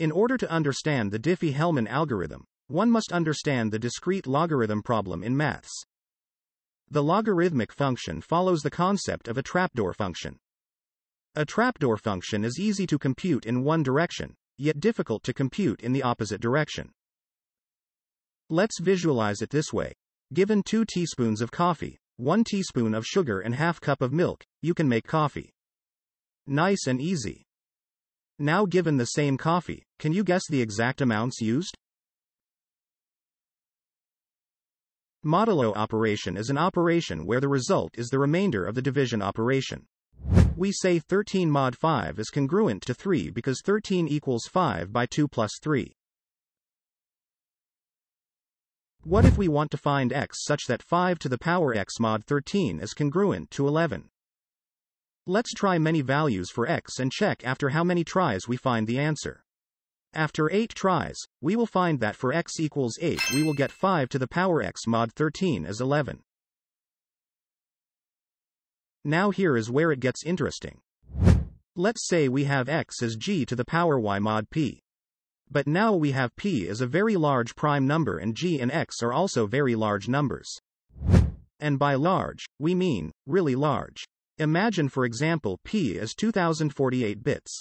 In order to understand the Diffie-Hellman algorithm, one must understand the discrete logarithm problem in maths. The logarithmic function follows the concept of a trapdoor function. A trapdoor function is easy to compute in one direction, yet difficult to compute in the opposite direction. Let's visualize it this way. Given 2 teaspoons of coffee, 1 teaspoon of sugar and half cup of milk, you can make coffee. Nice and easy. Now given the same coffee, can you guess the exact amounts used? Modulo operation is an operation where the result is the remainder of the division operation. We say 13 mod 5 is congruent to 3 because 13 equals 5 by 2 plus 3. What if we want to find x such that 5 to the power x mod 13 is congruent to 11? Let's try many values for x and check after how many tries we find the answer. After 8 tries, we will find that for x equals 8 we will get 5 to the power x mod 13 is 11. Now here is where it gets interesting. Let's say we have x as g to the power y mod p. But now we have p as a very large prime number and g and x are also very large numbers. And by large, we mean, really large. Imagine for example p is 2048 bits.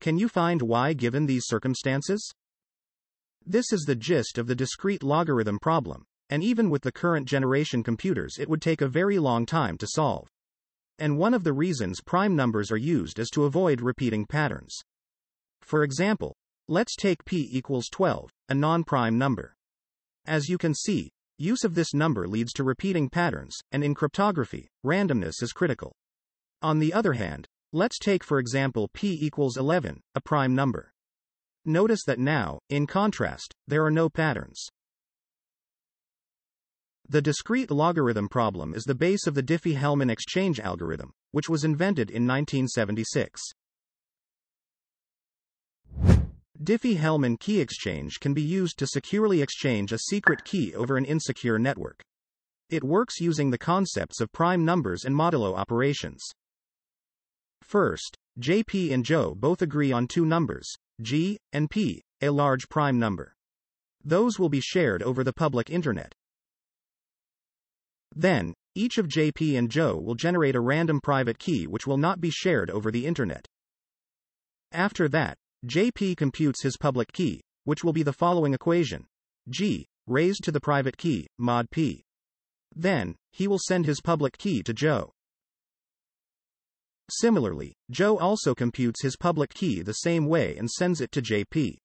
Can you find y given these circumstances? This is the gist of the discrete logarithm problem, and even with the current generation computers it would take a very long time to solve. And one of the reasons prime numbers are used is to avoid repeating patterns. For example, let's take p equals 12, a non-prime number. As you can see, use of this number leads to repeating patterns, and in cryptography, randomness is critical. On the other hand, Let's take for example p equals 11, a prime number. Notice that now, in contrast, there are no patterns. The discrete logarithm problem is the base of the Diffie-Hellman exchange algorithm, which was invented in 1976. Diffie-Hellman key exchange can be used to securely exchange a secret key over an insecure network. It works using the concepts of prime numbers and modulo operations. First, JP and Joe both agree on two numbers, G and P, a large prime number. Those will be shared over the public internet. Then, each of JP and Joe will generate a random private key which will not be shared over the internet. After that, JP computes his public key, which will be the following equation G, raised to the private key, mod P. Then, he will send his public key to Joe. Similarly, Joe also computes his public key the same way and sends it to JP.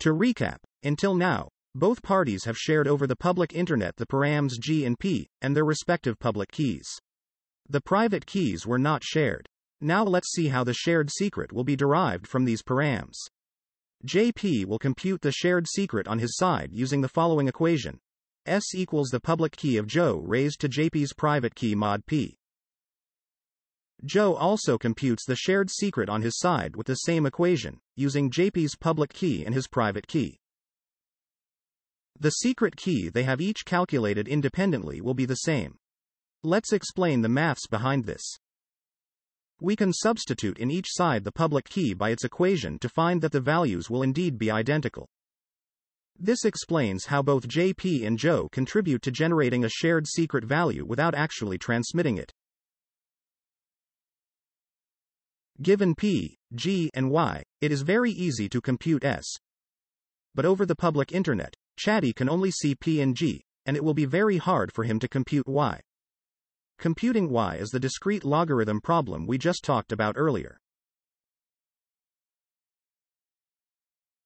To recap, until now, both parties have shared over the public internet the params G and P, and their respective public keys. The private keys were not shared. Now let's see how the shared secret will be derived from these params. JP will compute the shared secret on his side using the following equation. S equals the public key of Joe raised to JP's private key mod P. Joe also computes the shared secret on his side with the same equation, using JP's public key and his private key. The secret key they have each calculated independently will be the same. Let's explain the maths behind this. We can substitute in each side the public key by its equation to find that the values will indeed be identical. This explains how both JP and Joe contribute to generating a shared secret value without actually transmitting it. Given p, g, and y, it is very easy to compute s. But over the public internet, Chatty can only see p and g, and it will be very hard for him to compute y. Computing y is the discrete logarithm problem we just talked about earlier.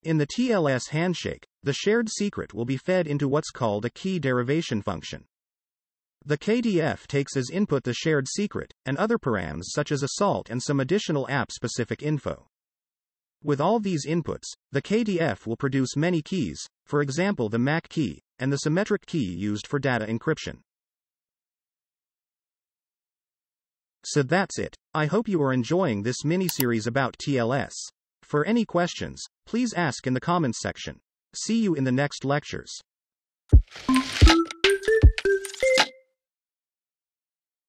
In the TLS handshake, the shared secret will be fed into what's called a key derivation function. The KDF takes as input the shared secret, and other params such as a salt and some additional app-specific info. With all these inputs, the KDF will produce many keys, for example the MAC key, and the symmetric key used for data encryption. So that's it. I hope you are enjoying this mini-series about TLS. For any questions, please ask in the comments section. See you in the next lectures.